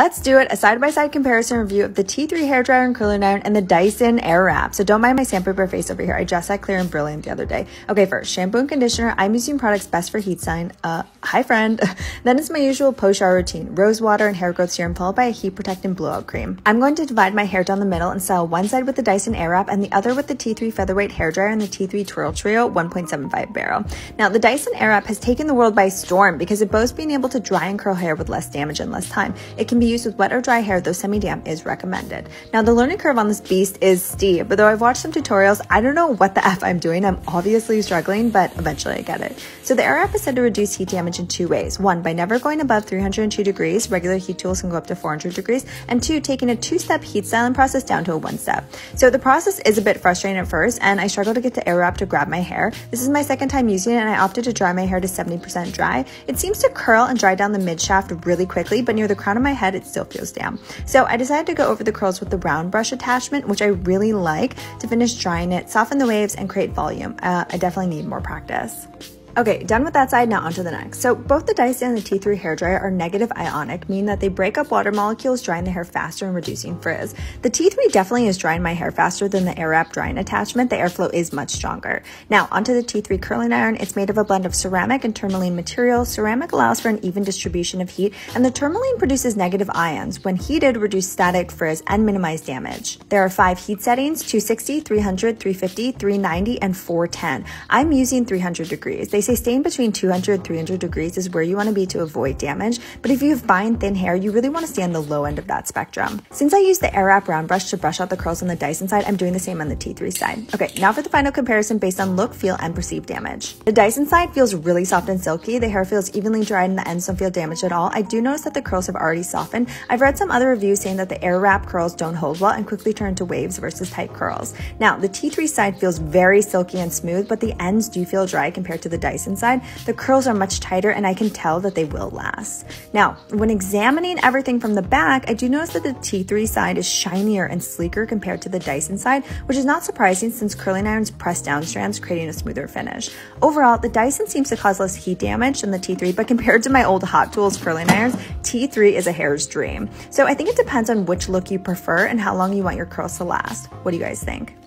Let's do it, a side-by-side -side comparison review of the T3 hairdryer and curling iron and the Dyson Airwrap. So don't mind my sandpaper face over here. I just had clear and brilliant the other day. Okay, first, shampoo and conditioner. I'm using products best for heat sign. Uh, hi friend. then it's my usual post-shower routine. Rose water and hair growth serum followed by a heat protectant blowout cream. I'm going to divide my hair down the middle and style one side with the Dyson Airwrap and the other with the T3 Featherweight Hairdryer and the T3 Twirl Trio 1.75 barrel. Now, the Dyson Airwrap has taken the world by storm because it boasts being able to dry and curl hair with less damage and less time. It can be used with wet or dry hair, though semi-damp is recommended. Now, the learning curve on this beast is steep, but though I've watched some tutorials, I don't know what the F I'm doing. I'm obviously struggling, but eventually I get it. So the Airwrap is said to reduce heat damage in two ways. One, by never going above 302 degrees, regular heat tools can go up to 400 degrees, and two, taking a two-step heat styling process down to a one-step. So the process is a bit frustrating at first, and I struggle to get the Airwrap to grab my hair. This is my second time using it, and I opted to dry my hair to 70% dry. It seems to curl and dry down the mid shaft really quickly, but near the crown of my head, it still feels damp. So I decided to go over the curls with the round brush attachment, which I really like to finish drying it, soften the waves, and create volume. Uh, I definitely need more practice. Okay, done with that side, now onto the next. So both the Dyson and the T3 hairdryer are negative ionic, meaning that they break up water molecules, drying the hair faster and reducing frizz. The T3 definitely is drying my hair faster than the Airwrap drying attachment. The airflow is much stronger. Now onto the T3 curling iron. It's made of a blend of ceramic and tourmaline material. Ceramic allows for an even distribution of heat, and the tourmaline produces negative ions. When heated, reduce static, frizz, and minimize damage. There are five heat settings, 260, 300, 350, 390, and 410. I'm using 300 degrees. They say staying between 200 and 300 degrees is where you want to be to avoid damage, but if you have fine, thin hair, you really want to stay on the low end of that spectrum. Since I use the Airwrap round brush to brush out the curls on the Dyson side, I'm doing the same on the T3 side. Okay, now for the final comparison based on look, feel, and perceived damage. The Dyson side feels really soft and silky. The hair feels evenly dried and the ends don't feel damaged at all. I do notice that the curls have already softened. I've read some other reviews saying that the Airwrap curls don't hold well and quickly turn into waves versus tight curls. Now, the T3 side feels very silky and smooth, but the ends do feel dry compared to the Dyson side side, the curls are much tighter and I can tell that they will last. Now, when examining everything from the back, I do notice that the T3 side is shinier and sleeker compared to the Dyson side, which is not surprising since curling irons press down strands, creating a smoother finish. Overall, the Dyson seems to cause less heat damage than the T3, but compared to my old Hot Tools curling irons, T3 is a hair's dream. So I think it depends on which look you prefer and how long you want your curls to last. What do you guys think?